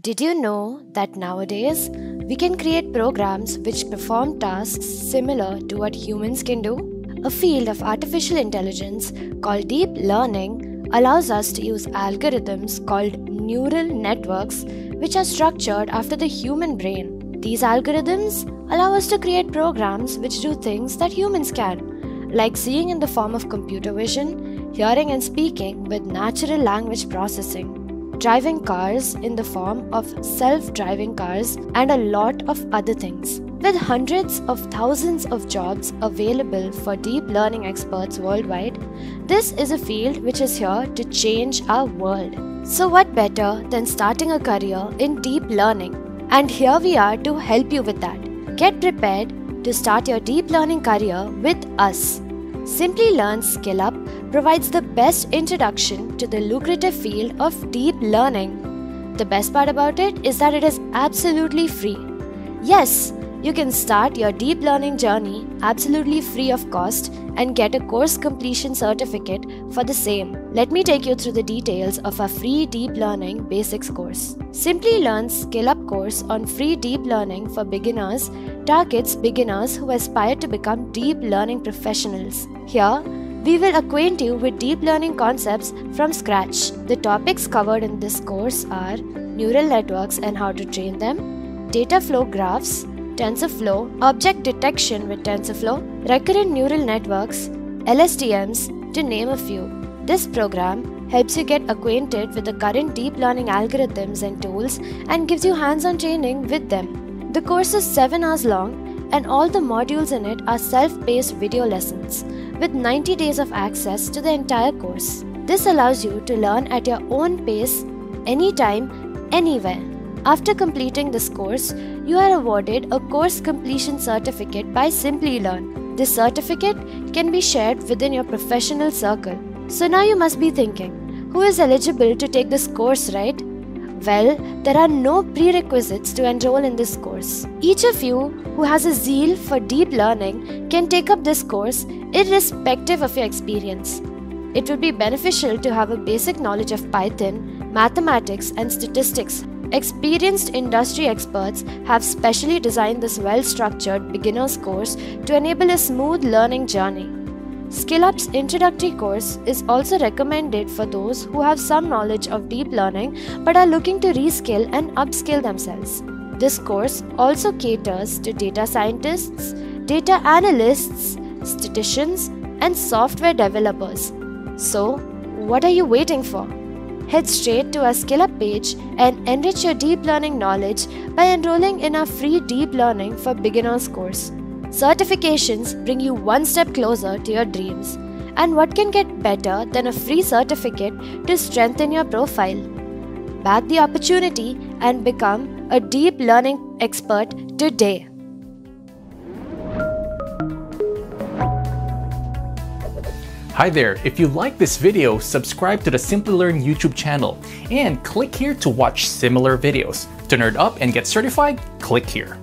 Did you know that nowadays we can create programs which perform tasks similar to what humans can do? A field of artificial intelligence called deep learning allows us to use algorithms called neural networks which are structured after the human brain. These algorithms allow us to create programs which do things that humans can, like seeing in the form of computer vision, hearing and speaking with natural language processing driving cars in the form of self driving cars, and a lot of other things. With hundreds of thousands of jobs available for deep learning experts worldwide, this is a field which is here to change our world. So, what better than starting a career in deep learning? And here we are to help you with that. Get prepared to start your deep learning career with us. Simplilearn Skill Up provides the best introduction to the lucrative field of deep learning. The best part about it is that it is absolutely free. Yes, you can start your deep learning journey absolutely free of cost and get a course completion certificate for the same. Let me take you through the details of our free deep learning basics course. Simplilearn Skill Up course on free deep learning for beginners targets beginners who aspire to become deep learning professionals. Here, we will acquaint you with deep learning concepts from scratch. The topics covered in this course are neural networks and how to train them, data flow graphs, TensorFlow, object detection with TensorFlow, recurrent neural networks, LSTMs, to name a few. This program helps you get acquainted with the current deep learning algorithms and tools and gives you hands on training with them. The course is 7 hours long and all the modules in it are self paced video lessons with 90 days of access to the entire course. This allows you to learn at your own pace, anytime, anywhere. After completing this course, you are awarded a course completion certificate by Simplilearn. This certificate can be shared within your professional circle. So now you must be thinking, who is eligible to take this course, right? Well, there are no prerequisites to enroll in this course. Each of you who has a zeal for deep learning can take up this course irrespective of your experience. It would be beneficial to have a basic knowledge of Python, mathematics, and statistics Experienced industry experts have specially designed this well structured beginner's course to enable a smooth learning journey. SkillUp's introductory course is also recommended for those who have some knowledge of deep learning but are looking to reskill and upskill themselves. This course also caters to data scientists, data analysts, statisticians, and software developers. So, what are you waiting for? Head straight to our SkillUp page and enrich your deep learning knowledge by enrolling in our free Deep Learning for Beginners course. Certifications bring you one step closer to your dreams. And what can get better than a free certificate to strengthen your profile? Bag the opportunity and become a deep learning expert today. Hi there, if you like this video, subscribe to the Simplilearn YouTube channel and click here to watch similar videos. To nerd up and get certified, click here.